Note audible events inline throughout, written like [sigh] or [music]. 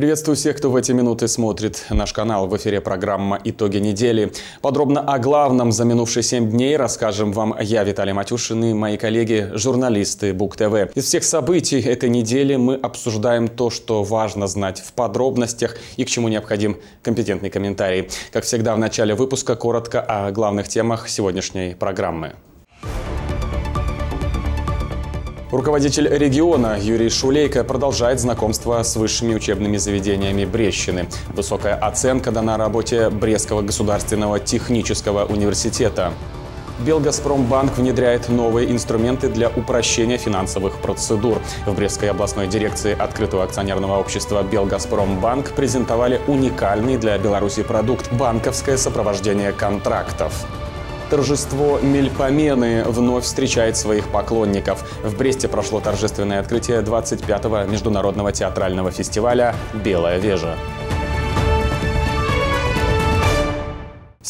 Приветствую всех, кто в эти минуты смотрит наш канал. В эфире программа «Итоги недели». Подробно о главном за минувшие семь дней расскажем вам я, Виталий Матюшин, и мои коллеги, журналисты Бук ТВ. Из всех событий этой недели мы обсуждаем то, что важно знать в подробностях и к чему необходим компетентный комментарий. Как всегда, в начале выпуска коротко о главных темах сегодняшней программы. Руководитель региона Юрий Шулейко продолжает знакомство с высшими учебными заведениями Брещины. Высокая оценка дана работе Брестского государственного технического университета. Белгазпромбанк внедряет новые инструменты для упрощения финансовых процедур. В Брестской областной дирекции открытого акционерного общества Белгазпромбанк презентовали уникальный для Беларуси продукт – банковское сопровождение контрактов. Торжество Мельпомены вновь встречает своих поклонников. В Бресте прошло торжественное открытие 25-го международного театрального фестиваля «Белая вежа».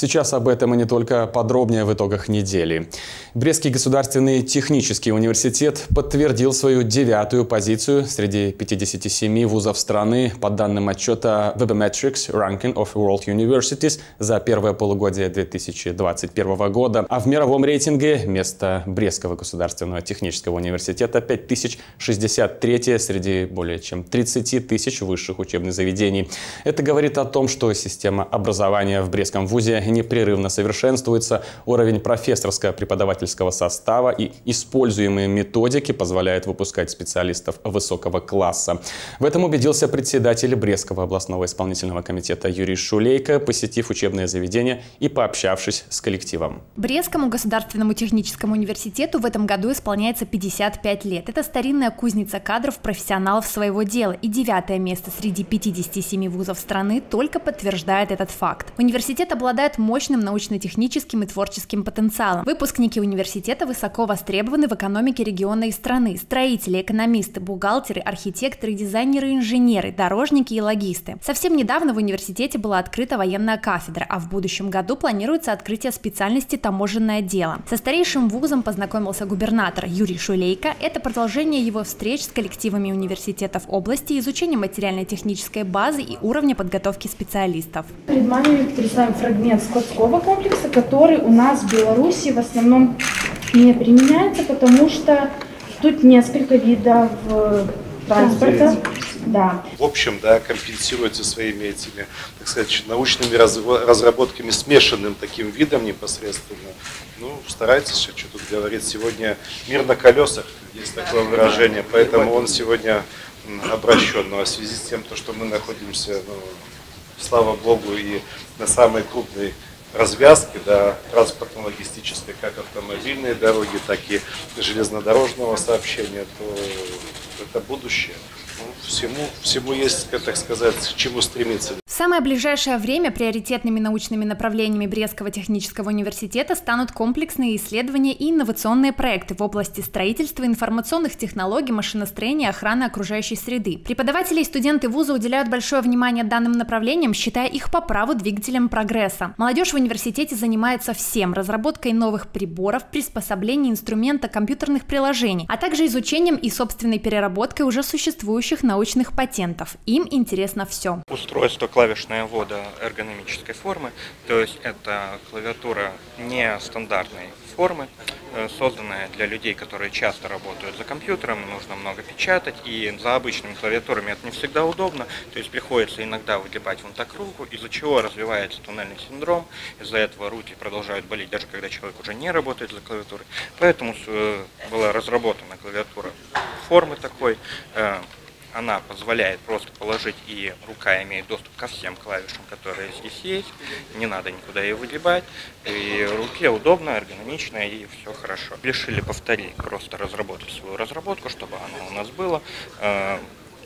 Сейчас об этом и не только подробнее в итогах недели. Брестский государственный технический университет подтвердил свою девятую позицию среди 57 вузов страны по данным отчета Webometrics Ranking of World Universities за первое полугодие 2021 года. А в мировом рейтинге место Брестского государственного технического университета 5063 среди более чем 30 тысяч высших учебных заведений. Это говорит о том, что система образования в Брестском вузе непрерывно совершенствуется, уровень профессорско-преподавательского состава и используемые методики позволяют выпускать специалистов высокого класса. В этом убедился председатель Брестского областного исполнительного комитета Юрий Шулейко, посетив учебное заведение и пообщавшись с коллективом. Брестскому государственному техническому университету в этом году исполняется 55 лет. Это старинная кузница кадров профессионалов своего дела и девятое место среди 57 вузов страны только подтверждает этот факт. Университет обладает мощным научно-техническим и творческим потенциалом. Выпускники университета высоко востребованы в экономике региона и страны. Строители, экономисты, бухгалтеры, архитекторы, дизайнеры, инженеры, дорожники и логисты. Совсем недавно в университете была открыта военная кафедра, а в будущем году планируется открытие специальности таможенное дело. Со старейшим вузом познакомился губернатор Юрий Шулейко. Это продолжение его встреч с коллективами университетов области, изучение материально-технической базы и уровня подготовки специалистов. Перед вами представим фрагмент складского комплекса, который у нас в Беларуси в основном не применяется, потому что тут несколько видов э, транспорта. Да. В общем, да, компенсируется своими этими, так сказать, научными разработками смешанным таким видом непосредственно. Ну, старайтесь, что тут говорит. Сегодня мир на колесах, есть такое выражение, поэтому он сегодня обращен. Но ну, а в связи с тем, что мы находимся ну, слава богу, и на самой крупной развязке да, транспортно-логистической, как автомобильные дороги, так и железнодорожного сообщения, то это будущее. Всему, всему есть, так сказать, к чему стремиться самое ближайшее время приоритетными научными направлениями Брестского технического университета станут комплексные исследования и инновационные проекты в области строительства, информационных технологий, машиностроения охраны окружающей среды. Преподаватели и студенты вуза уделяют большое внимание данным направлениям, считая их по праву двигателем прогресса. Молодежь в университете занимается всем – разработкой новых приборов, приспособлением инструмента, компьютерных приложений, а также изучением и собственной переработкой уже существующих научных патентов. Им интересно все. Устройство клавиш клавишная ввода эргономической формы, то есть это клавиатура не стандартной формы, э, созданная для людей, которые часто работают за компьютером, нужно много печатать, и за обычными клавиатурами это не всегда удобно, то есть приходится иногда выгибать вон так руку, из-за чего развивается туннельный синдром, из-за этого руки продолжают болеть, даже когда человек уже не работает за клавиатурой. Поэтому э, была разработана клавиатура формы такой, э, она позволяет просто положить, и рука имеет доступ ко всем клавишам, которые здесь есть, не надо никуда ее выгибать, и руке удобно, эргономично, и все хорошо. Решили повторить, просто разработать свою разработку, чтобы она у нас была.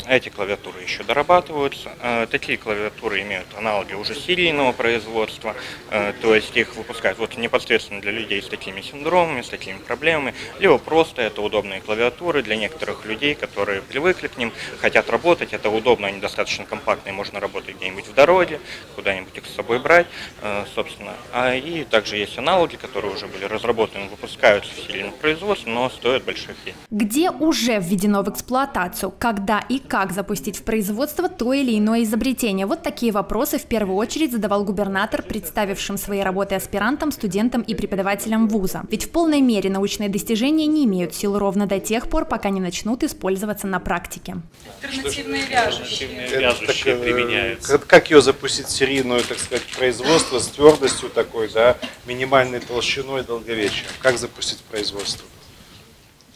Эти клавиатуры еще дорабатываются. Э, такие клавиатуры имеют аналоги уже серийного производства, э, то есть их выпускают вот непосредственно для людей с такими синдромами, с такими проблемами, либо просто это удобные клавиатуры для некоторых людей, которые привыкли к ним, хотят работать, это удобно, они достаточно компактные, можно работать где-нибудь в дороге, куда-нибудь их с собой брать, э, собственно. А и также есть аналоги, которые уже были разработаны, выпускаются в серийном производстве, но стоят больших денег. Где уже введено в эксплуатацию, когда и как запустить в производство то или иное изобретение. Вот такие вопросы в первую очередь задавал губернатор, представившим свои работы аспирантам, студентам и преподавателям вуза. Ведь в полной мере научные достижения не имеют сил ровно до тех пор, пока не начнут использоваться на практике. Альтернативные вяжущие. Вяжущие Так, э, применяются. Как, как ее запустить в серийную, так сказать, производство с твердостью такой, да, минимальной толщиной и долговечием? Как запустить производство?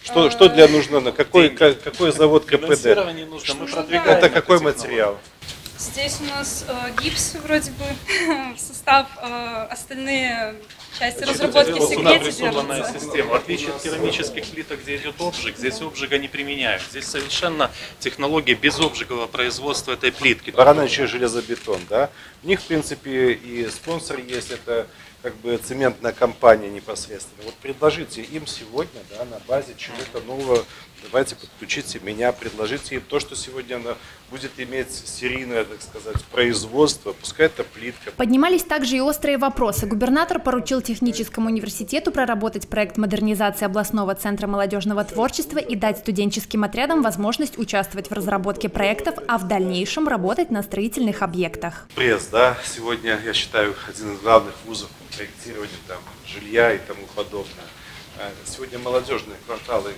Что, что для нужно, на какой, Деньги. ка- какой завод КПД? Нужно, мы Нужно продвигаем. Это какой материал? Здесь у нас э, гипс вроде бы [laughs] в состав, э, остальные части разработки в секрете держатся. система. В отличие от керамических плиток, где идет обжиг, здесь обжига не применяют. Здесь совершенно технология безобжигового производства этой плитки. Баранович железобетон, да? У них, в принципе, и спонсор есть, это как бы цементная компания непосредственно. Вот предложите им сегодня, да, на базе чего-то нового, давайте подключите меня, предложите им то, что сегодня она будет иметь серийное, так сказать, производство, пускай это плитка, Поднимались также и острые вопросы. Губернатор поручил техническому университету проработать проект модернизации областного центра молодежного творчества и дать студенческим отрядам возможность участвовать в разработке проектов, а в дальнейшем работать на строительных объектах. пресс, да, сегодня, я считаю, один из главных вузов по проектированию там, жилья и тому подобное. А Сегодня молодежные кварталы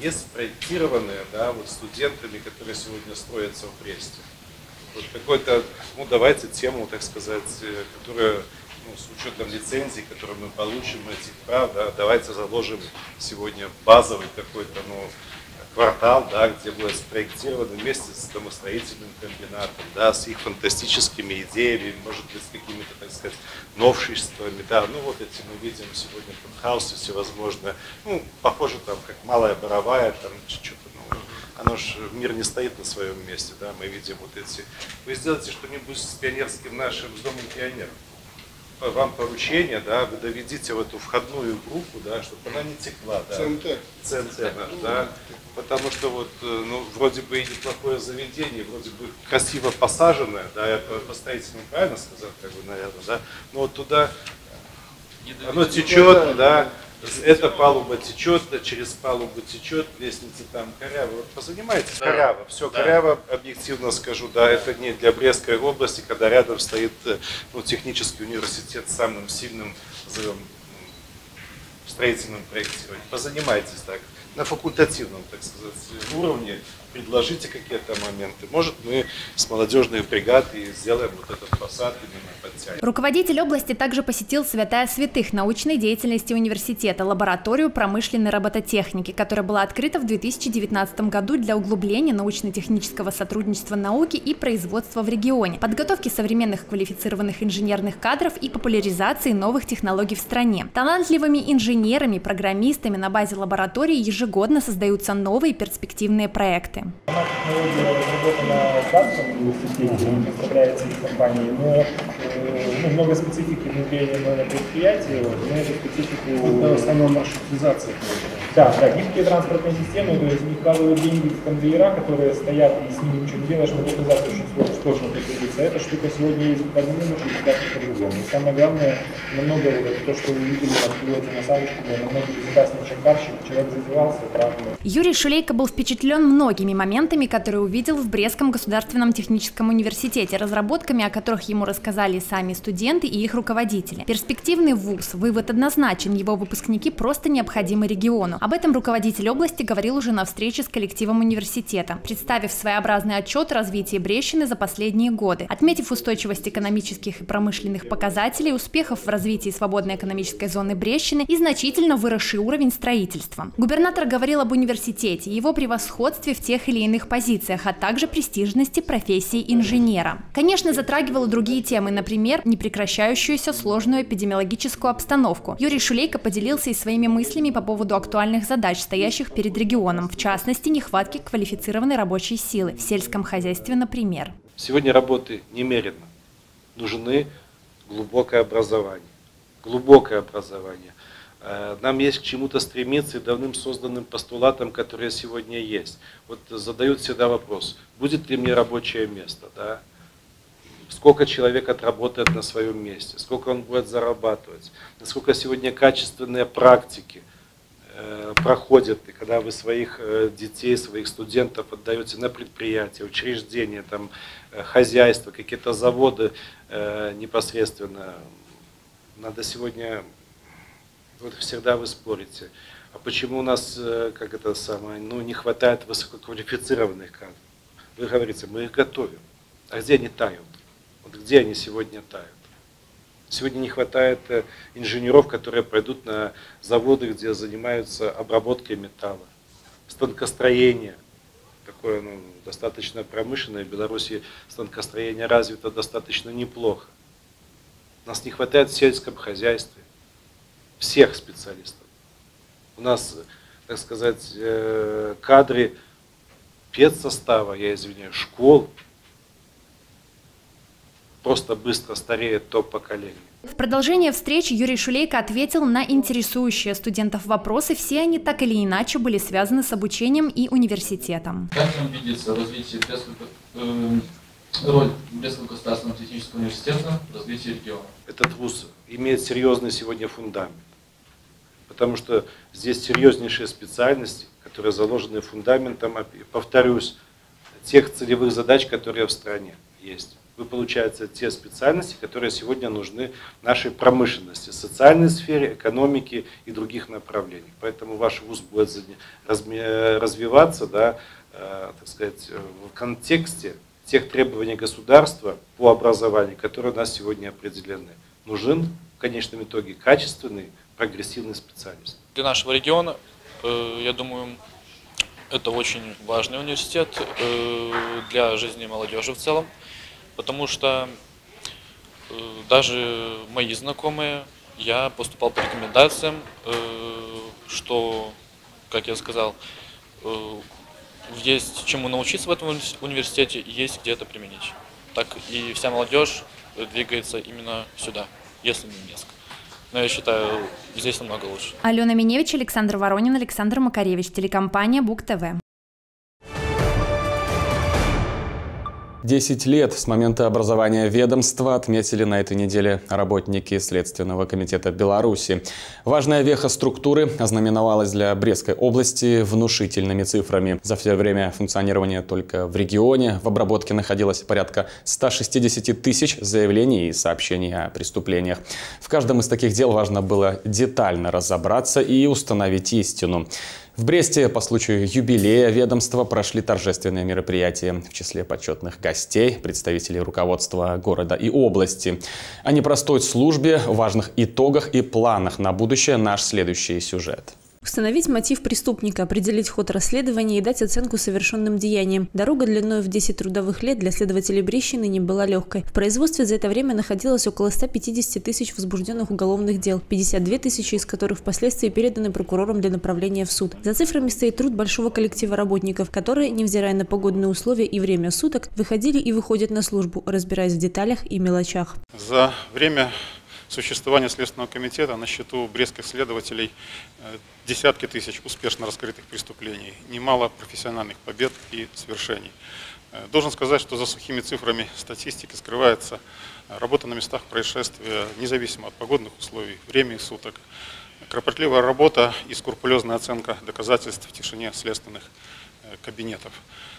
есть спроектированные, да, вот студентами, которые сегодня строятся в Бресте. Вот какой-то, ну давайте тему, так сказать, э, которая ну, с учетом лицензий, которые мы получим, этих прав, да, давайте заложим сегодня базовый какой-то, ну, квартал, да, где будет спроектировано вместе с домостроительным комбинатом, да, с их фантастическими идеями, может быть, с какими-то, так сказать, новшествами, да, ну вот эти мы видим сегодня в хаусе всевозможное, ну, похоже там, как малая боровая, там что-то, ну, оно же мир не стоит на своем месте, да, мы видим вот эти, вы сделайте что-нибудь с пионерским нашим, домом пионеров, вам поручение, да, вы доведите в эту входную группу, да, чтобы она не текла, да. ЦНТ. ЦНТ наш, да. Потому что вот, э, ну, вроде бы и неплохое заведение, вроде бы красиво посаженное, да, я по, по строительному правильно сказал, как бы, наверное, да, но вот туда оно течет, да, эта палуба течет, да, через палубу течет, лестница там коряво. Вот позанимайтесь, Да. коряво. Все, Да. коряво, объективно скажу, да, это не для Брестской области, когда рядом стоит э, ну, технический университет с самым сильным в м, строительном проектировании. Позанимайтесь так, на факультативном, так сказать, уровне, предложите какие-то моменты. Может, мы с молодежных бригад и сделаем вот этот фасад именно подтянем. Руководитель области также посетил святая святых научной деятельности университета, лабораторию промышленной робототехники, которая была открыта в 2019 году для углубления научно-технического сотрудничества науки и производства в регионе, подготовки современных квалифицированных инженерных кадров и популяризации новых технологий в стране. Талантливыми инженерами, программистами на базе лаборатории ежегодно создаются новые перспективные проекты. технология разработана в Казанском университете, он поставляется из компании, но э, ну, много специфики внедрения на предприятии, мы эту специфику... В основном маршрутизация. Да, да, гибкие транспортные системы, то есть не вкладывают деньги в конвейера, которые стоят, и с ними ничего не делаешь, маршрутизация очень сложно, сложно приходится. Эта штука сегодня есть по одному маршрутизация по-другому. И самое главное, намного вот то, что вы видели на пилоте на Савушке, намного безопаснее, чем карщик, человек задевался, правильно. Юрий Шулейко был впечатлен многими моментами, которые увидел в Брестском государственном техническом университете, разработками, о которых ему рассказали сами студенты и их руководители. Перспективный вуз, вывод однозначен, его выпускники просто необходимы региону. Об этом руководитель области говорил уже на встрече с коллективом университета, представив своеобразный отчет о развитии Брещины за последние годы, отметив устойчивость экономических и промышленных показателей, успехов в развитии свободной экономической зоны Брещины и значительно выросший уровень строительства. Губернатор говорил об университете, его превосходстве в тех или иных позициях, а также престижности профессии инженера. Конечно, затрагивал и другие темы, например, непрекращающуюся сложную эпидемиологическую обстановку. Юрий Шулейко поделился и своими мыслями по поводу актуальных задач, стоящих перед регионом, в частности, нехватки квалифицированной рабочей силы в сельском хозяйстве, например. Сегодня работы немерено. Нужны глубокое образование. Глубокое образование. Э, Нам есть к чему-то стремиться и давным созданным постулатам, которые сегодня есть. Вот задают всегда вопрос, будет ли мне рабочее место, да? сколько человек отработает на своем месте, сколько он будет зарабатывать, насколько сегодня качественные практики, проходят, и когда вы своих детей, своих студентов отдаете на предприятия, учреждения, там, хозяйства, какие-то заводы непосредственно, надо сегодня, вот всегда вы спорите, а почему у нас, как это самое, ну, не хватает высококвалифицированных кадров? Вы говорите, мы их готовим. А где они тают? Вот где они сегодня тают? Сегодня не хватает э, инженеров, которые пройдут на заводы, где занимаются обработкой металла, станкостроение. Такое ну, достаточно промышленное. В Беларуси станкостроение развито достаточно неплохо. Нас не хватает в сельском хозяйстве. Всех специалистов. У нас, так сказать, э, кадры педсостава, я извиняюсь, школ, просто быстро стареет то поколение. В продолжение встречи Юрий Шулейко ответил на интересующие студентов вопросы. Все они так или иначе были связаны с обучением и университетом. Как вам видится развитие Брестского, э, роль Брестского государственного технического университета в развитии региона? Этот вуз имеет серьезный сегодня фундамент, потому что здесь серьезнейшие специальности, которые заложены фундаментом, повторюсь, тех целевых задач, которые в стране есть вы получаете те специальности, которые сегодня нужны нашей промышленности, социальной сфере, экономике и других направлениях. Поэтому ваш вуз будет развиваться, да, э, так сказать, в контексте тех требований государства по образованию, которые у нас сегодня определены. Нужен в конечном итоге качественный, прогрессивный специалист. Для нашего региона, э, я думаю, это очень важный университет э, для жизни молодежи в целом потому что э, даже мои знакомые, я поступал по рекомендациям, э, что, как я сказал, э, есть чему научиться в этом университете, есть где это применить. Так и вся молодежь двигается именно сюда, если не Минск. Но я считаю, здесь намного лучше. Алена Миневич, Александр Воронин, Александр Макаревич, телекомпания Бук ТВ. 10 лет с момента образования ведомства отметили на этой неделе работники Следственного комитета Беларуси. Важная веха структуры ознаменовалась для Брестской области внушительными цифрами. За все время функционирования только в регионе в обработке находилось порядка 160 тысяч заявлений и сообщений о преступлениях. В каждом из таких дел важно было детально разобраться и установить истину. В Бресте по случаю юбилея ведомства прошли торжественные мероприятия. В числе почетных гостей представителей руководства города и области. О непростой службе, важных итогах и планах на будущее наш следующий сюжет. Установить мотив преступника, определить ход расследования и дать оценку совершенным деяниям. Дорога длиной в 10 трудовых лет для следователей Брещины не была легкой. В производстве за это время находилось около 150 тысяч возбужденных уголовных дел, 52 тысячи из которых впоследствии переданы прокурорам для направления в суд. За цифрами стоит труд большого коллектива работников, которые, невзирая на погодные условия и время суток, выходили и выходят на службу, разбираясь в деталях и мелочах. За время существования Следственного комитета на счету брестских следователей э, десятки тысяч успешно раскрытых преступлений, немало профессиональных побед и свершений. Э, должен сказать, что за сухими цифрами статистики скрывается работа на местах происшествия, независимо от погодных условий, времени суток, кропотливая работа и скрупулезная оценка доказательств в тишине следственных э, кабинетов.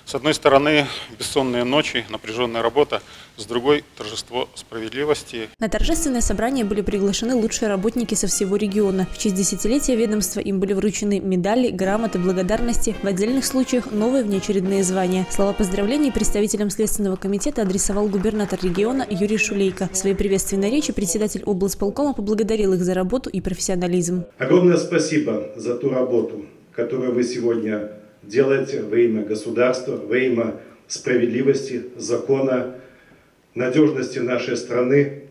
С одной стороны, бессонные ночи, напряженная работа, с другой – торжество справедливости. На торжественное собрание были приглашены лучшие работники со всего региона. В честь десятилетия ведомства им были вручены медали, грамоты, благодарности, в отдельных случаях новые внеочередные звания. Слова поздравлений представителям Следственного комитета адресовал губернатор региона Юрий Шулейко. В своей приветственной речи председатель облсполкома поблагодарил их за работу и профессионализм. Огромное спасибо за ту работу, которую вы сегодня делать во имя государства, во имя справедливости, закона, надежности нашей страны.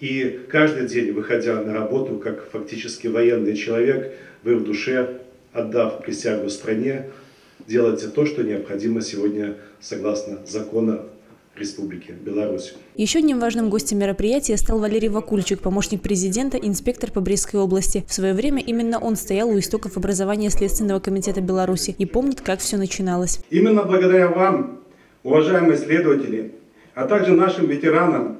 И каждый день, выходя на работу, как фактически военный человек, вы в душе, отдав присягу стране, делаете то, что необходимо сегодня согласно закону Республики Беларусь. Еще одним важным гостем мероприятия стал Валерий Вакульчик, помощник президента, инспектор по Брестской области. В свое время именно он стоял у истоков образования Следственного комитета Беларуси и помнит, как все начиналось. Именно благодаря вам, уважаемые следователи, а также нашим ветеранам,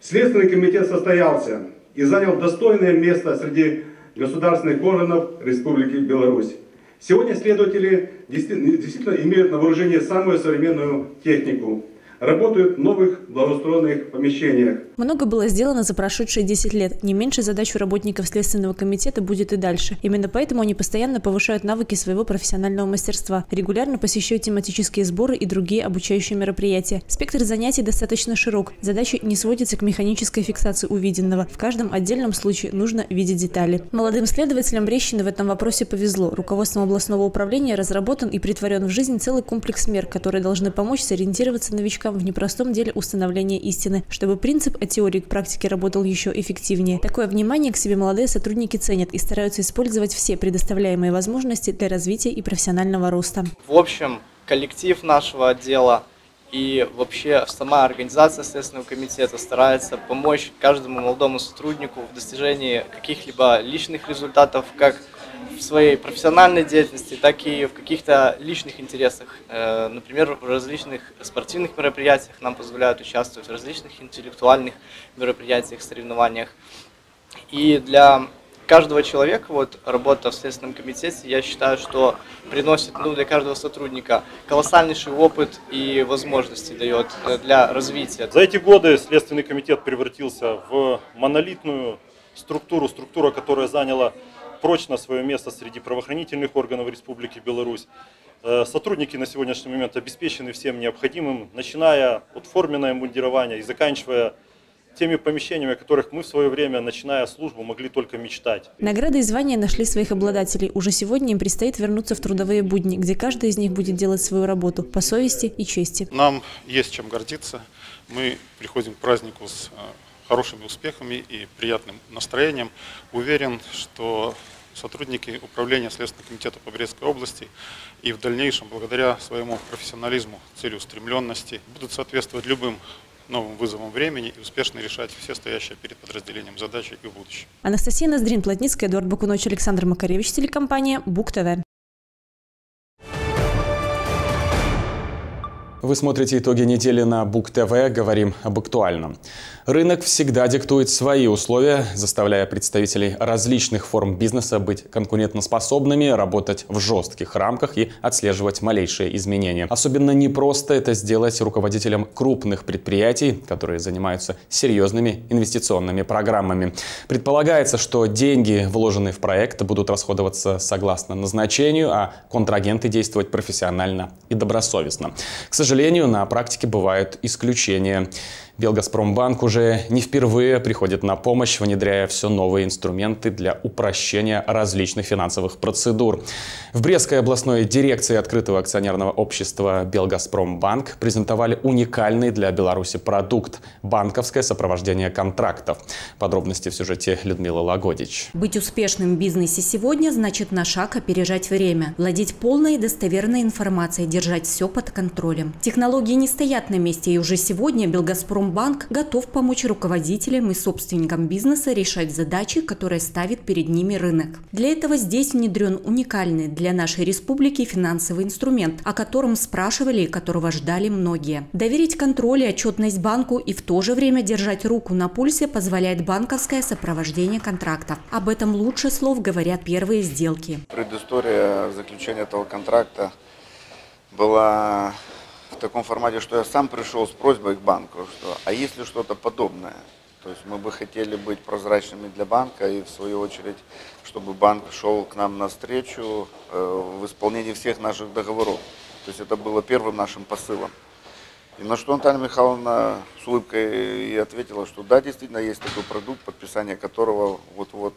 Следственный комитет состоялся и занял достойное место среди государственных органов Республики Беларусь. Сегодня следователи действительно имеют на вооружении самую современную технику, работают в новых благоустроенных помещениях. Много было сделано за прошедшие 10 лет. Не меньше задач у работников Следственного комитета будет и дальше. Именно поэтому они постоянно повышают навыки своего профессионального мастерства, регулярно посещают тематические сборы и другие обучающие мероприятия. Спектр занятий достаточно широк. Задача не сводится к механической фиксации увиденного. В каждом отдельном случае нужно видеть детали. Молодым следователям Брещины в этом вопросе повезло. Руководством областного управления разработан и притворен в жизнь целый комплекс мер, которые должны помочь сориентироваться новичкам в непростом деле установления истины, чтобы принцип от теории к практике работал еще эффективнее. Такое внимание к себе молодые сотрудники ценят и стараются использовать все предоставляемые возможности для развития и профессионального роста. В общем, коллектив нашего отдела и вообще сама организация Следственного комитета старается помочь каждому молодому сотруднику в достижении каких-либо личных результатов, как в своей профессиональной деятельности, так и в каких-то личных интересах. Э, например, в различных спортивных мероприятиях нам позволяют участвовать, в различных интеллектуальных мероприятиях, соревнованиях. И для каждого человека, вот работа в Следственном комитете, я считаю, что приносит ну, для каждого сотрудника колоссальнейший опыт и возможности дает э, для развития. За эти годы Следственный комитет превратился в монолитную структуру, структура, которая заняла прочно свое место среди правоохранительных органов Республики Беларусь. Э, сотрудники на сегодняшний момент обеспечены всем необходимым, начиная от форменного мундирования и заканчивая теми помещениями, о которых мы в свое время, начиная службу, могли только мечтать. Награды и звания нашли своих обладателей. Уже сегодня им предстоит вернуться в трудовые будни, где каждый из них будет делать свою работу по совести и чести. Нам есть чем гордиться. Мы приходим к празднику с э, хорошими успехами и приятным настроением. Уверен, что сотрудники Управления Следственного комитета по Брестской области и в дальнейшем, благодаря своему профессионализму, целеустремленности, будут соответствовать любым новым вызовам времени и успешно решать все стоящие перед подразделением задачи и в будущем. Анастасия Ноздрин, Плотницкая, Эдуард Бакунович, Александр Макаревич, телекомпания БУК-ТВ. Вы смотрите итоги недели на Бук-ТВ, говорим об актуальном. Рынок всегда диктует свои условия, заставляя представителей различных форм бизнеса быть конкурентоспособными, работать в жестких рамках и отслеживать малейшие изменения. Особенно непросто это сделать руководителям крупных предприятий, которые занимаются серьезными инвестиционными программами. Предполагается, что деньги, вложенные в проект, будут расходоваться согласно назначению, а контрагенты действовать профессионально и добросовестно. К сожалению, на практике бывают исключения. Белгазпромбанк уже не впервые приходит на помощь, внедряя все новые инструменты для упрощения различных финансовых процедур. В Брестской областной дирекции открытого акционерного общества Белгазпромбанк презентовали уникальный для Беларуси продукт – банковское сопровождение контрактов. Подробности в сюжете Людмила Лагодич. Быть успешным в бизнесе сегодня значит на шаг опережать время, владеть полной и достоверной информацией, держать все под контролем. Технологии не стоят на месте, и уже сегодня Белгазпром Газпромбанк готов помочь руководителям и собственникам бизнеса решать задачи, которые ставит перед ними рынок. Для этого здесь внедрен уникальный для нашей республики финансовый инструмент, о котором спрашивали и которого ждали многие. Доверить контроль и отчетность банку и в то же время держать руку на пульсе позволяет банковское сопровождение контрактов. Об этом лучше слов говорят первые сделки. Предыстория заключения этого контракта была таком формате, что я сам пришел с просьбой к банку, что а если что-то подобное? То есть мы бы хотели быть прозрачными для банка и в свою очередь, чтобы банк шел к нам навстречу э, в исполнении всех наших договоров. То есть это было первым нашим посылом. И на что Наталья Михайловна с улыбкой и ответила, что да, действительно есть такой продукт, подписание которого вот-вот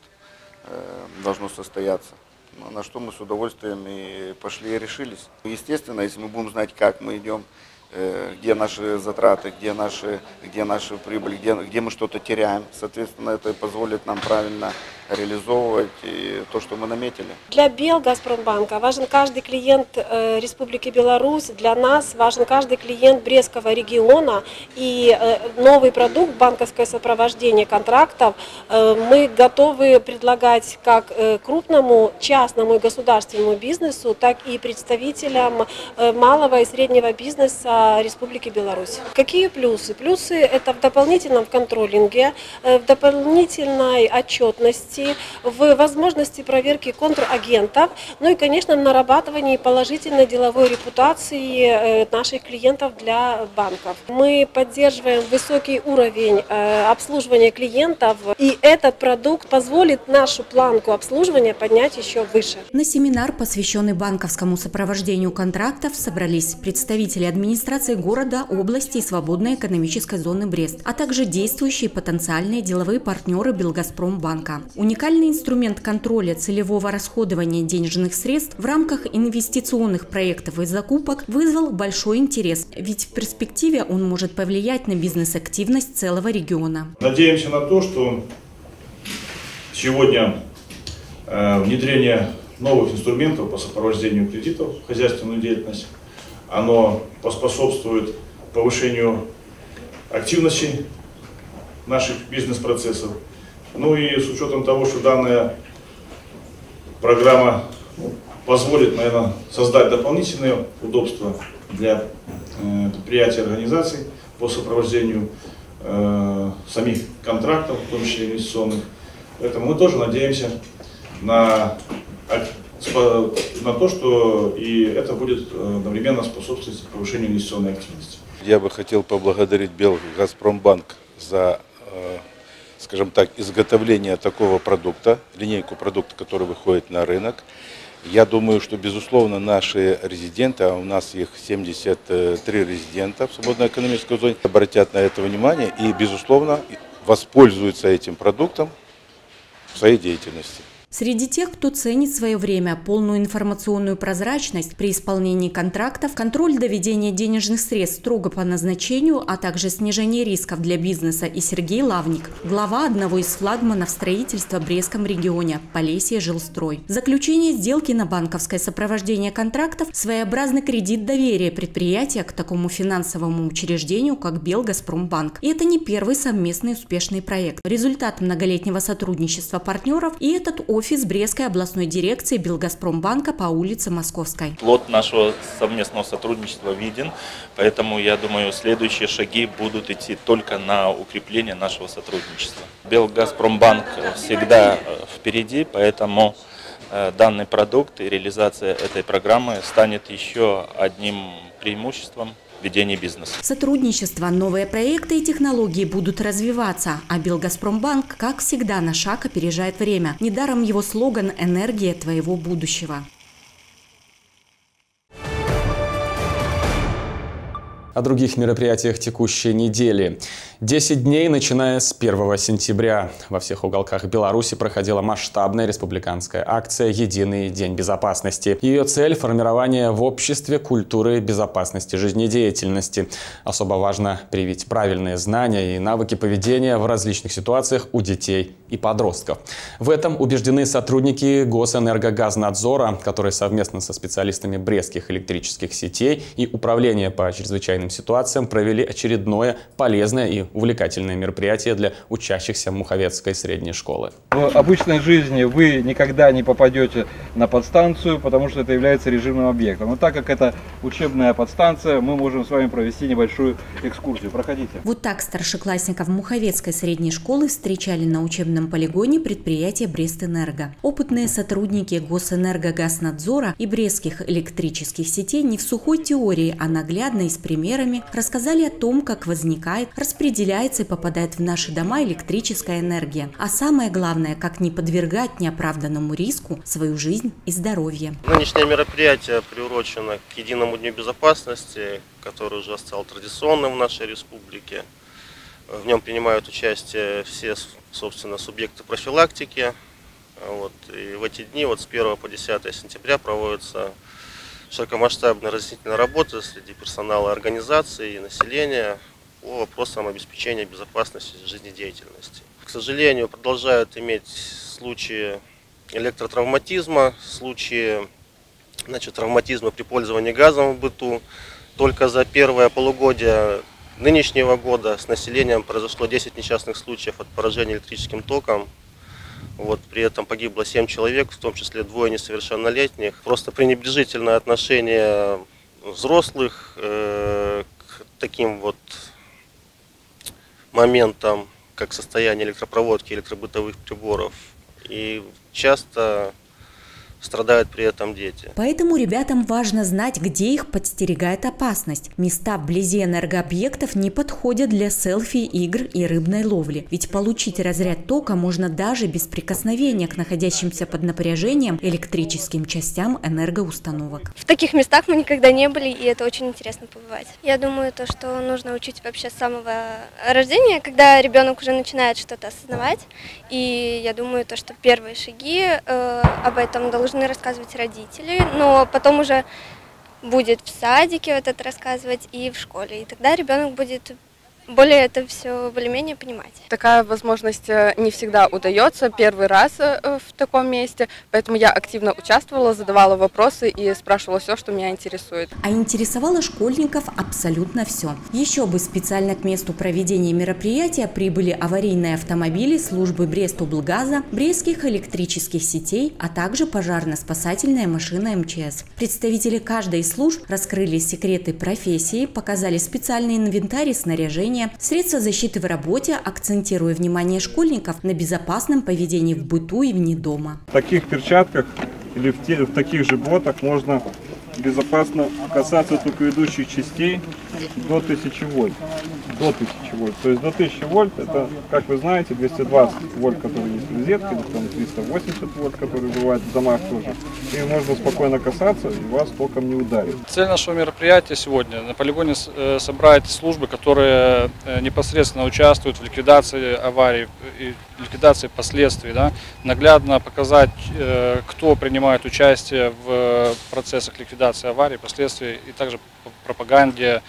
э, должно состояться. Ну, на что мы с удовольствием и пошли и решились. Естественно, если мы будем знать, как мы идем, э, где наши затраты, где наши, где наши прибыль, где, где мы что-то теряем, соответственно, это позволит нам правильно реализовывать и то, что мы наметили. Для Белгазпромбанка важен каждый клиент э, Республики Беларусь, для нас важен каждый клиент Брестского региона и э, новый продукт банковское сопровождение контрактов э, мы готовы предлагать как крупному частному и государственному бизнесу, так и представителям малого и среднего бизнеса Республики Беларусь. Какие плюсы? Плюсы это в дополнительном контролинге, в дополнительной отчетности, открытости, в возможности проверки контрагентов, ну и, конечно, нарабатывании положительной деловой репутации э, наших клиентов для банков. Мы поддерживаем высокий уровень э, обслуживания клиентов, и этот продукт позволит нашу планку обслуживания поднять еще выше. На семинар, посвященный банковскому сопровождению контрактов, собрались представители администрации города, области и свободной экономической зоны Брест, а также действующие потенциальные деловые партнеры Белгазпромбанка. Уникальный инструмент контроля целевого расходования денежных средств в рамках инвестиционных проектов и закупок вызвал большой интерес, ведь в перспективе он может повлиять на бизнес-активность целого региона. Надеемся на то, что сегодня э, внедрение новых инструментов по сопровождению кредитов в хозяйственную деятельность, оно поспособствует повышению активности наших бизнес-процессов. Ну и с учетом того, что данная программа позволит, наверное, создать дополнительные удобства для э, предприятий и организаций по сопровождению э, самих контрактов, в том числе инвестиционных. Поэтому мы тоже надеемся на, на то, что и это будет э, одновременно способствовать повышению инвестиционной активности. Я бы хотел поблагодарить Белгазпромбанк за, э, скажем так, изготовление такого продукта, линейку продукта, который выходит на рынок. Я думаю, что, безусловно, наши резиденты, а у нас их 73 резидента в свободной экономической зоне, обратят на это внимание и, безусловно, воспользуются этим продуктом в своей деятельности. Среди тех, кто ценит свое время, полную информационную прозрачность при исполнении контрактов, контроль доведения денежных средств строго по назначению, а также снижение рисков для бизнеса и Сергей Лавник, глава одного из флагманов строительства в Брестском регионе – Полесье Жилстрой. Заключение сделки на банковское сопровождение контрактов – своеобразный кредит доверия предприятия к такому финансовому учреждению, как Белгазпромбанк. И это не первый совместный успешный проект. Результат многолетнего сотрудничества партнеров и этот офис офис Брестской областной дирекции Белгазпромбанка по улице Московской. Плод нашего совместного сотрудничества виден, поэтому я думаю, следующие шаги будут идти только на укрепление нашего сотрудничества. Белгазпромбанк всегда э, впереди, поэтому э, данный продукт и реализация этой программы станет еще одним преимуществом ведения бизнеса. Сотрудничество, новые проекты и технологии будут развиваться, а Белгазпромбанк, как всегда, на шаг опережает время. Недаром его слоган «Энергия твоего будущего». О других мероприятиях текущей недели. 10 дней, начиная с 1 сентября. Во всех уголках Беларуси проходила масштабная республиканская акция «Единый день безопасности». Ее цель – формирование в обществе культуры безопасности жизнедеятельности. Особо важно привить правильные знания и навыки поведения в различных ситуациях у детей и подростков. В этом убеждены сотрудники Госэнергогазнадзора, которые совместно со специалистами Брестских электрических сетей и Управления по чрезвычайным чрезвычайным ситуациям провели очередное полезное и увлекательное мероприятие для учащихся Муховецкой средней школы. В обычной жизни вы никогда не попадете на подстанцию, потому что это является режимным объектом. Но так как это учебная подстанция, мы можем с вами провести небольшую экскурсию. Проходите. Вот так старшеклассников Муховецкой средней школы встречали на учебном полигоне предприятия Брестэнерго. Опытные сотрудники Госэнергогазнадзора и Брестских электрических сетей не в сухой теории, а наглядно из примера примерами рассказали о том, как возникает, распределяется и попадает в наши дома электрическая энергия. А самое главное, как не подвергать неоправданному риску свою жизнь и здоровье. Нынешнее мероприятие приурочено к единому дню безопасности, который уже стал традиционным в нашей республике. В нем принимают участие все, собственно, субъекты профилактики. Вот. И в эти дни, вот с 1 по 10 сентября, проводятся широкомасштабной разъяснительной работы среди персонала организации и населения по вопросам обеспечения безопасности жизнедеятельности. К сожалению, продолжают иметь случаи электротравматизма, случаи значит, травматизма при пользовании газом в быту. Только за первое полугодие нынешнего года с населением произошло 10 несчастных случаев от поражения электрическим током вот, при этом погибло 7 человек, в том числе двое несовершеннолетних. Просто пренебрежительное отношение взрослых э, к таким вот моментам, как состояние электропроводки, электробытовых приборов и часто страдают при этом дети. Поэтому ребятам важно знать, где их подстерегает опасность. Места вблизи энергообъектов не подходят для селфи, игр и рыбной ловли. Ведь получить разряд тока можно даже без прикосновения к находящимся под напряжением электрическим частям энергоустановок. В таких местах мы никогда не были, и это очень интересно побывать. Я думаю, то, что нужно учить вообще с самого рождения, когда ребенок уже начинает что-то осознавать. И я думаю, то, что первые шаги э, об этом должны должны рассказывать родители, но потом уже будет в садике вот это рассказывать и в школе. И тогда ребенок будет более это все более-менее понимать. Такая возможность э, не всегда удается, первый раз э, в таком месте, поэтому я активно участвовала, задавала вопросы и спрашивала все, что меня интересует. А интересовало школьников абсолютно все. Еще бы специально к месту проведения мероприятия прибыли аварийные автомобили службы Брест-Облгаза, Брестских электрических сетей, а также пожарно-спасательная машина МЧС. Представители каждой из служб раскрыли секреты профессии, показали специальный инвентарь и снаряжение, обучения, средства защиты в работе, акцентируя внимание школьников на безопасном поведении в быту и вне дома. В таких перчатках или в, те, в таких же ботах можно безопасно касаться только ведущих частей до 1000 вольт. До 1000 вольт. То есть до 1000 вольт это, как вы знаете, 220 вольт, которые есть в розетке, потом 380 вольт, которые бывают в домах тоже. И можно спокойно касаться, и вас током не ударит. Цель нашего мероприятия сегодня на полигоне э, собрать службы, которые э, непосредственно участвуют в ликвидации аварий и ликвидации последствий, да, наглядно показать, э, кто принимает участие в процессах ликвидации аварий, последствий и также пропаганде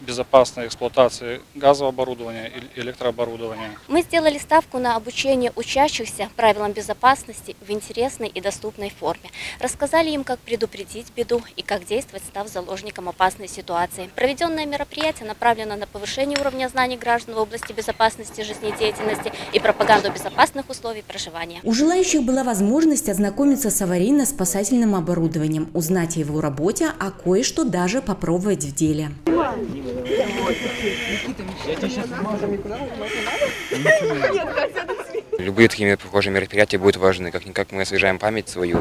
безопасной эксплуатации газового оборудования и электрооборудования. Мы сделали ставку на обучение учащихся правилам безопасности в интересной и доступной форме. Рассказали им, как предупредить беду и как действовать, став заложником опасной ситуации. Проведенное мероприятие направлено на повышение уровня знаний граждан в области безопасности жизнедеятельности и пропаганду безопасных условий проживания. У желающих была возможность ознакомиться с аварийно-спасательным оборудованием, узнать о его работе, а кое-что даже попробовать в деле. Я тебе сейчас... Можно микрофон? Нет, Катя, до свидания. Любые такие похожие мероприятия будут важны. Как-никак мы освежаем память свою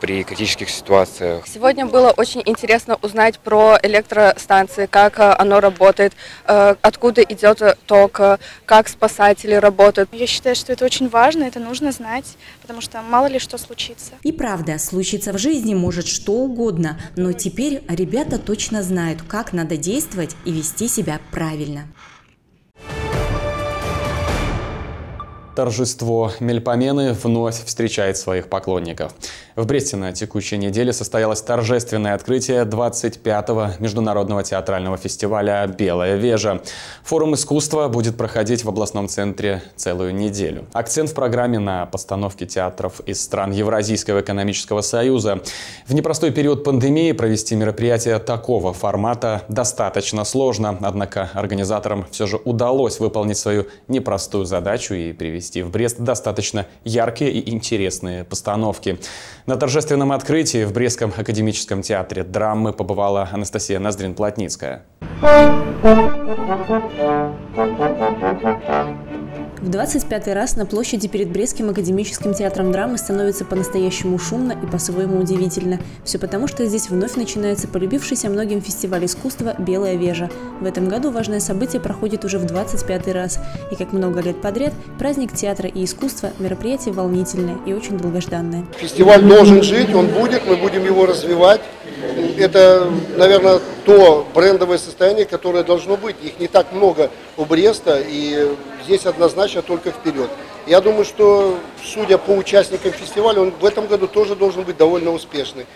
при критических ситуациях. Сегодня было очень интересно узнать про электростанции, как э, оно работает, э, откуда идет ток, э, как спасатели работают. Я считаю, что это очень важно, это нужно знать, потому что мало ли что случится. И правда, случится в жизни может что угодно, но теперь ребята точно знают, как надо действовать и вести себя правильно. Торжество Мельпомены вновь встречает своих поклонников. В Бресте на текущей неделе состоялось торжественное открытие 25-го международного театрального фестиваля «Белая вежа». Форум искусства будет проходить в областном центре целую неделю. Акцент в программе на постановке театров из стран Евразийского экономического союза. В непростой период пандемии провести мероприятие такого формата достаточно сложно, однако организаторам все же удалось выполнить свою непростую задачу и привести в Брест достаточно яркие и интересные постановки. На торжественном открытии в Брестском академическом театре драмы побывала Анастасия Ноздрин-Плотницкая. В 25 раз на площади перед Брестским академическим театром драмы становится по-настоящему шумно и по-своему удивительно. Все потому, что здесь вновь начинается полюбившийся многим фестиваль искусства «Белая вежа». В этом году важное событие проходит уже в 25 раз. И как много лет подряд, праздник театра и искусства – мероприятие волнительное и очень долгожданное. Фестиваль должен жить, он будет, мы будем его развивать. Это, наверное, то брендовое состояние, которое должно быть. Их не так много у Бреста, и здесь однозначно только вперед. Я думаю, что, судя по участникам фестиваля, он в этом году тоже должен быть довольно успешный.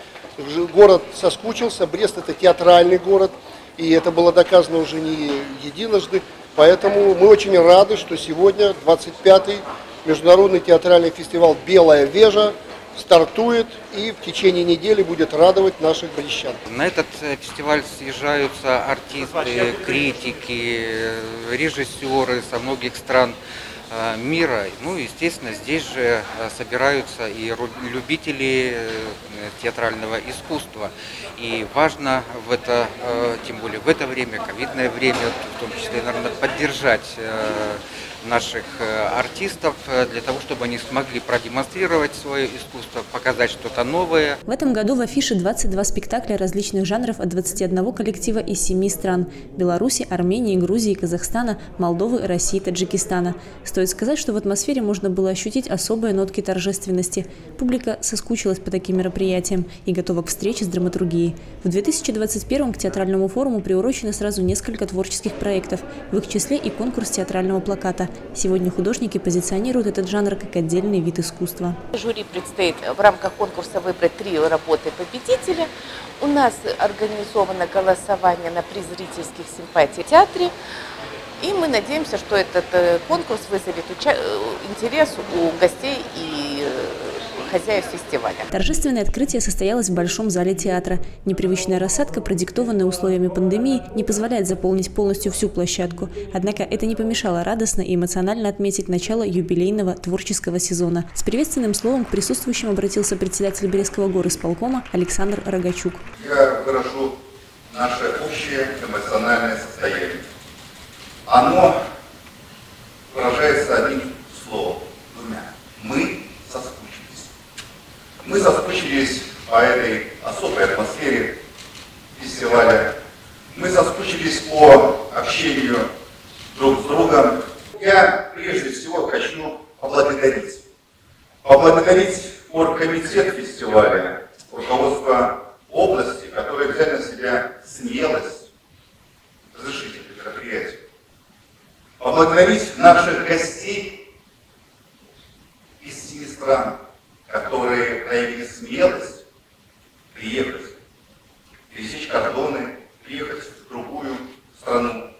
Город соскучился, Брест это театральный город, и это было доказано уже не единожды. Поэтому мы очень рады, что сегодня 25-й международный театральный фестиваль «Белая вежа» стартует и в течение недели будет радовать наших брещан. На этот э, фестиваль съезжаются артисты, критики, э, режиссеры со многих стран э, мира. Ну, естественно, здесь же собираются и любители театрального искусства. И важно в это, тем более в это время, ковидное время, в том числе, наверное, поддержать наших артистов артистов для того, чтобы они смогли продемонстрировать свое искусство, показать что-то новое. В этом году в афише 22 спектакля различных жанров от 21 коллектива из 7 стран – Беларуси, Армении, Грузии, Казахстана, Молдовы, России, Таджикистана. Стоит сказать, что в атмосфере можно было ощутить особые нотки торжественности. Публика соскучилась по таким мероприятиям и готова к встрече с драматургией. В 2021 к театральному форуму приурочено сразу несколько творческих проектов, в их числе и конкурс театрального плаката. Сегодня художники позиционируют этот жанр как отдельный вид искусства. Жюри предстоит в рамках конкурса выбрать три работы победителя. У нас организовано голосование на приз зрительских симпатий в театре. И мы надеемся, что этот э, конкурс вызовет э, интерес у гостей и э, хозяев фестиваля. Торжественное открытие состоялось в Большом зале театра. Непривычная рассадка, продиктованная условиями пандемии, не позволяет заполнить полностью всю площадку. Однако это не помешало радостно и эмоционально отметить начало юбилейного творческого сезона. С приветственным словом к присутствующим обратился председатель Брестского горисполкома Александр Рогачук. Я выражу наше общее эмоциональное состояние. Оно выражается одним словом, двумя. Мы. Мы соскучились по этой особой атмосфере фестиваля. Мы соскучились по общению друг с другом. Я прежде всего хочу поблагодарить. Поблагодарить оргкомитет фестиваля, руководство области, которое взяли на себя смелость разрешить это мероприятие поблагодарить наших гостей из семи стран, которые проявили смелость приехать, пересечь кордоны, приехать в другую страну.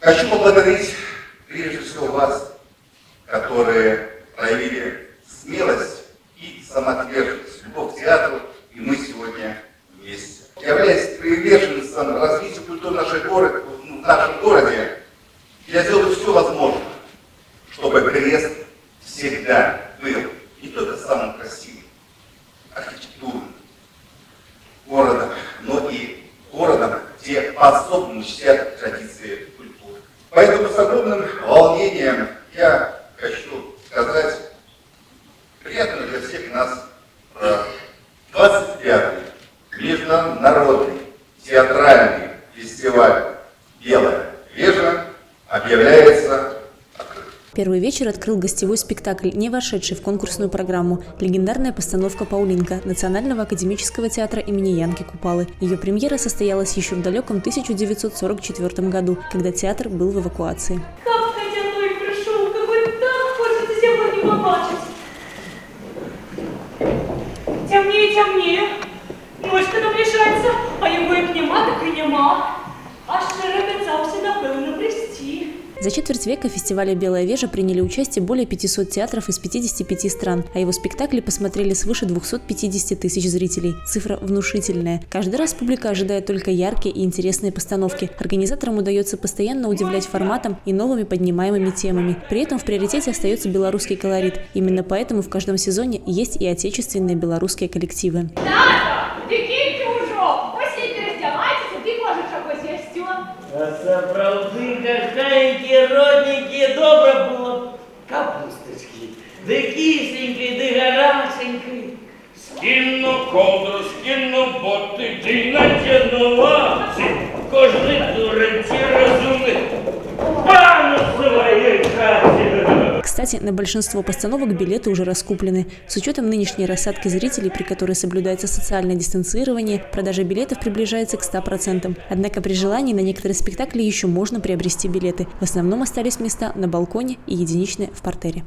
Хочу поблагодарить прежде всего вас, которые проявили смелость и самоотверженность, любовь к театру, и мы сегодня вместе. Являясь приверженцем развития культуры нашей город, в нашем городе, я сделаю все возможное, чтобы крест всегда был не только самым красивым, архитектурным городом, но и городом, где по-особому чтят традиции культуры. Поэтому с огромным волнением я хочу сказать приятно для всех нас про 25-й международный театральный фестиваль «Белая вежа» объявляется Первый вечер открыл гостевой спектакль, не вошедший в конкурсную программу. Легендарная постановка «Паулинка» Национального академического театра имени Янки Купалы. Ее премьера состоялась еще в далеком 1944 году, когда театр был в эвакуации. Темнее, темнее. Ночка наближається, а його як нема, так і нема. Аж перепицався, напевно, присті. за четверть века фестиваля «Белая вежа» приняли участие более 500 театров из 55 стран, а его спектакли посмотрели свыше 250 тысяч зрителей. Цифра внушительная. Каждый раз публика ожидает только яркие и интересные постановки. Организаторам удается постоянно удивлять форматом и новыми поднимаемыми темами. При этом в приоритете остается белорусский колорит. Именно поэтому в каждом сезоне есть и отечественные белорусские коллективы. Сапраўды какаенькие родненькие добра было капусточки, да кисленькой, да горяченькой. Скину ковдру, скину боты, ты надену лапці, кожний дуранці розумний, пану своей хате. Кстати, на большинство постановок билеты уже раскуплены. С учетом нынешней рассадки зрителей, при которой соблюдается социальное дистанцирование, продажа билетов приближается к 100%. Однако при желании на некоторые спектакли еще можно приобрести билеты. В основном остались места на балконе и единичные в портере.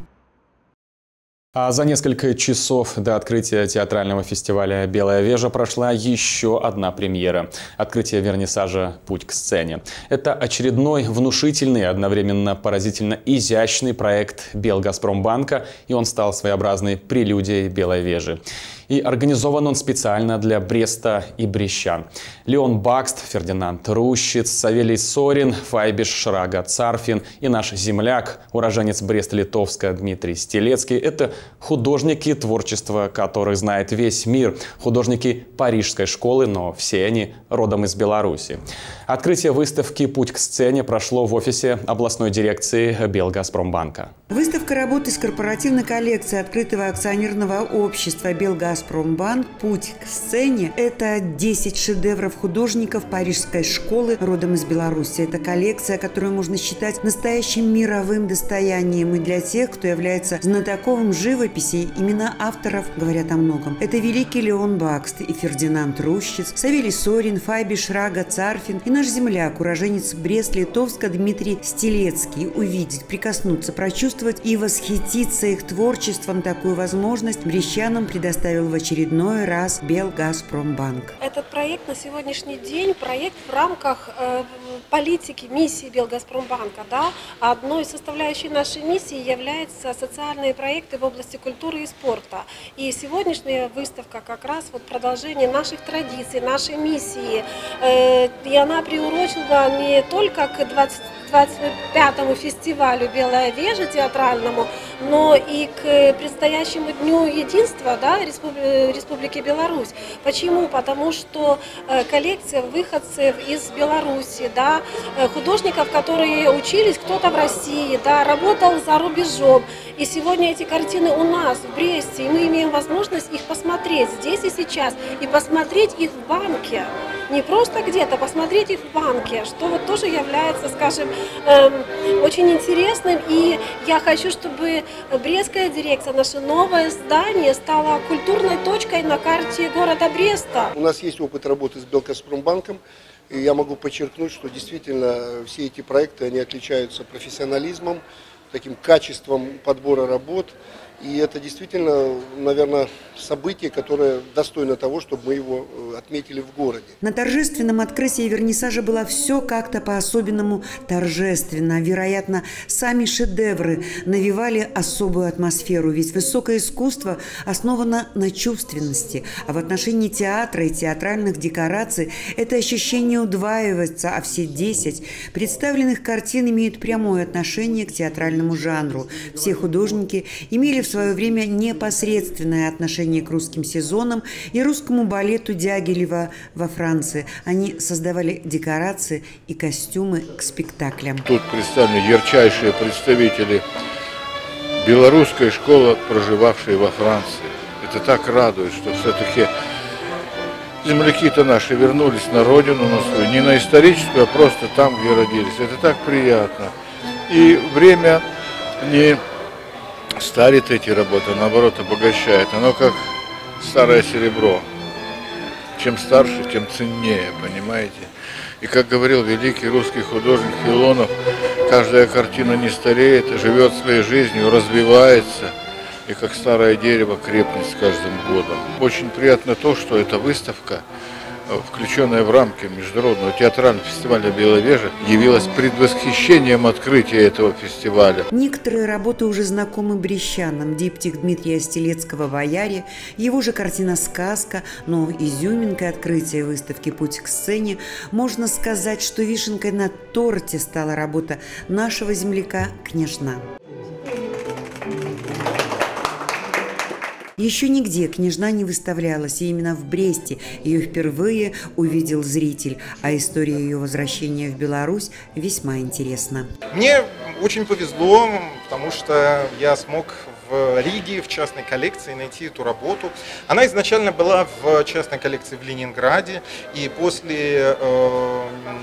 А за несколько часов до открытия театрального фестиваля «Белая вежа» прошла еще одна премьера – открытие вернисажа «Путь к сцене». Это очередной внушительный, одновременно поразительно изящный проект Белгазпромбанка, и он стал своеобразной прелюдией «Белой вежи». И организован он специально для Бреста и Брещан. Леон Бакст, Фердинанд Рущиц, Савелий Сорин, Файбиш Шрага Царфин и наш земляк, уроженец Брест-Литовска Дмитрий Стелецкий – это художники, творчество которых знает весь мир, художники парижской школы, но все они родом из Беларуси. Открытие выставки «Путь к сцене» прошло в офисе областной дирекции Белгазпромбанка. Выставка работы из корпоративной коллекции открытого акционерного общества «Белгазпромбанк. Путь к сцене» – это 10 шедевров художников парижской школы родом из Беларуси. Это коллекция, которую можно считать настоящим мировым достоянием и для тех, кто является знатоком живописи. Имена авторов говорят о многом. Это великий Леон Бакст и Фердинанд Рущиц, Савелий Сорин, Фаби Шрага, Царфин и наш земляк, уроженец Брест-Литовска Дмитрий Стелецкий. Увидеть, прикоснуться, прочувствовать и восхититься их творчеством такую возможность брещанам предоставил в очередной раз Белгазпромбанк. Этот проект на сегодняшний день проект в рамках э, политики, миссии Белгазпромбанка. Да? Одной из составляющей нашей миссии являются социальные проекты в области культуры и спорта. И сегодняшняя выставка как раз вот продолжение наших традиций, нашей миссии. Э, и она приурочена не только к 20 25-му фестивалю «Белая вежа» театральному, но и к предстоящему Дню Единства да, Республики Беларусь. Почему? Потому что э, коллекция выходцев из Беларуси, да, э, художников, которые учились, кто-то в России, да, работал за рубежом. И сегодня эти картины у нас в Бресте, и мы имеем возможность их посмотреть здесь и сейчас, и посмотреть их в банке не просто где-то, посмотреть их в банке, что вот тоже является, скажем, эм, очень интересным. И я хочу, чтобы Брестская дирекция, наше новое здание, стало культурной точкой на карте города Бреста. У нас есть опыт работы с Белкоспромбанком. И я могу подчеркнуть, что действительно все эти проекты, они отличаются профессионализмом, таким качеством подбора работ. И это действительно, наверное, событие, которое достойно того, чтобы мы его э, отметили в городе. На торжественном открытии вернисажа было все как-то по-особенному торжественно. Вероятно, сами шедевры навевали особую атмосферу, ведь высокое искусство основано на чувственности, а в отношении театра и театральных декораций это ощущение удваивается, а все десять представленных картин имеют прямое отношение к театральному жанру. Все художники имели в свое время непосредственное отношение к русским сезонам и русскому балету Дягилева во Франции. Они создавали декорации и костюмы к спектаклям. Тут представлены ярчайшие представители белорусской школы, проживавшей во Франции. Это так радует, что все-таки земляки-то наши вернулись на родину, на свою, не на историческую, а просто там, где родились. Это так приятно. И время не старит эти работы, наоборот обогащает. Оно как старое серебро. Чем старше, тем ценнее, понимаете? И как говорил великий русский художник Филонов, каждая картина не стареет, живет своей жизнью, развивается, и как старое дерево крепнет с каждым годом. Очень приятно то, что эта выставка включенная в рамки Международного театрального фестиваля «Белая вежа», явилась предвосхищением открытия этого фестиваля. Некоторые работы уже знакомы брещанам. Диптих Дмитрия Стелецкого «Бояре», его же картина «Сказка», но изюминкой открытия выставки «Путь к сцене» можно сказать, что вишенкой на торте стала работа нашего земляка «Княжна». Еще нигде княжна не выставлялась, и именно в Бресте ее впервые увидел зритель, а история ее возвращения в Беларусь весьма интересна. Мне очень повезло, потому что я смог в Риге в частной коллекции найти эту работу. Она изначально была в частной коллекции в Ленинграде, и после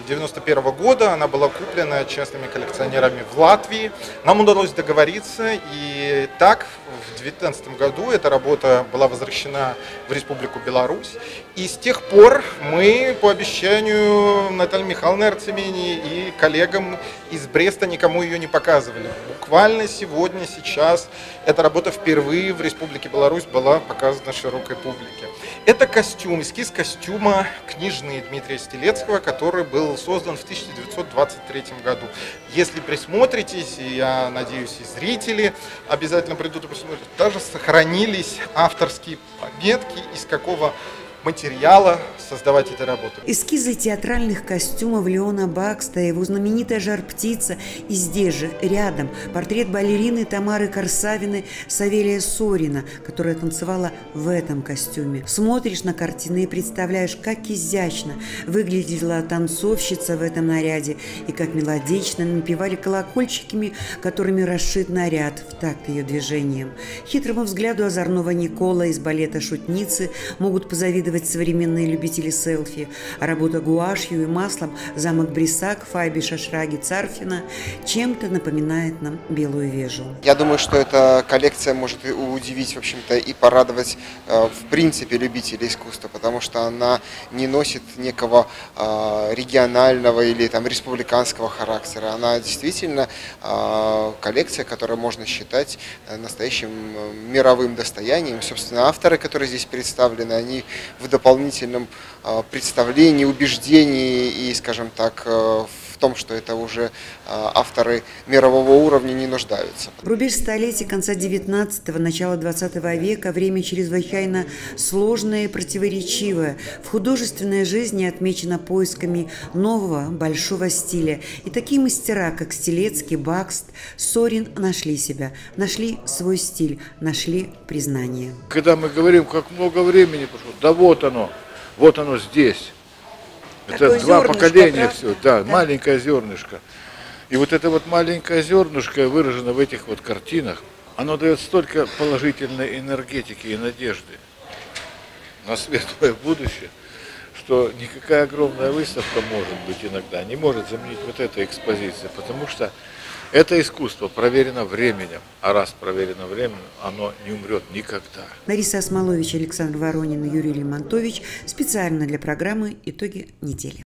1991 э, года она была куплена частными коллекционерами в Латвии. Нам удалось договориться, и так в 2019 году эта работа была возвращена в Республику Беларусь. И с тех пор мы, по обещанию Натальи Михайловны Арцемени и коллегам из Бреста, никому ее не показывали. Буквально сегодня, сейчас эта работа впервые в Республике Беларусь была показана широкой публике. Это костюм, эскиз костюма книжный Дмитрия Стелецкого, который был создан в 1923 году. Если присмотритесь, и я надеюсь, и зрители обязательно придут и посмотрят, даже сохранились авторские пометки, из какого материала создавать эти работы. Эскизы театральных костюмов Леона Бакста, его знаменитая «Жар-птица» и здесь же, рядом, портрет балерины Тамары Корсавины Савелия Сорина, которая танцевала в этом костюме. Смотришь на картины и представляешь, как изящно выглядела танцовщица в этом наряде и как мелодично напевали колокольчиками, которыми расшит наряд в такт ее движением. Хитрому взгляду озорного Никола из балета «Шутницы» могут позавидовать современные любители селфи, работа гуашью и маслом замок Брисак, Файби Шашраги Царфина чем-то напоминает нам белую вежу. Я думаю, что эта коллекция может удивить, в общем-то, и порадовать э, в принципе любителей искусства, потому что она не носит некого э, регионального или там республиканского характера. Она действительно э, коллекция, которую можно считать настоящим мировым достоянием. Собственно, авторы, которые здесь представлены, они в дополнительном представлении, убеждении и, скажем так, в в том, что это уже а, авторы мирового уровня не нуждаются. Рубеж столетий конца 19-го, начала 20 века – время чрезвычайно сложное и противоречивое. В художественной жизни отмечено поисками нового большого стиля. И такие мастера, как Стелецкий, Бакст, Сорин нашли себя, нашли свой стиль, нашли признание. Когда мы говорим, как много времени прошло, да вот оно, вот оно здесь. Это два поколения все, да, да, маленькое зернышко. И вот это вот маленькое зернышко выражено в этих вот картинах, оно дает столько положительной энергетики и надежды на светлое будущее, что никакая огромная выставка может быть иногда. Не может заменить вот эту экспозицию, потому что это искусство проверено временем, а раз проверено временем, оно не умрет никогда. Лариса Осмолович, Александр Воронин и Юрий Лимонтович специально для программы «Итоги недели».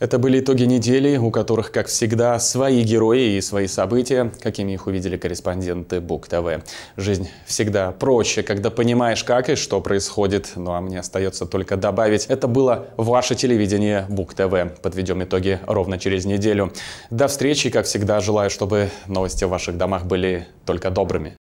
Это были итоги недели, у которых, как всегда, свои герои и свои события, какими их увидели корреспонденты Бук ТВ. Жизнь всегда проще, когда понимаешь, как и что происходит. Ну а мне остается только добавить, это было ваше телевидение Бук ТВ. Подведем итоги ровно через неделю. До встречи, как всегда, желаю, чтобы новости в ваших домах были только добрыми.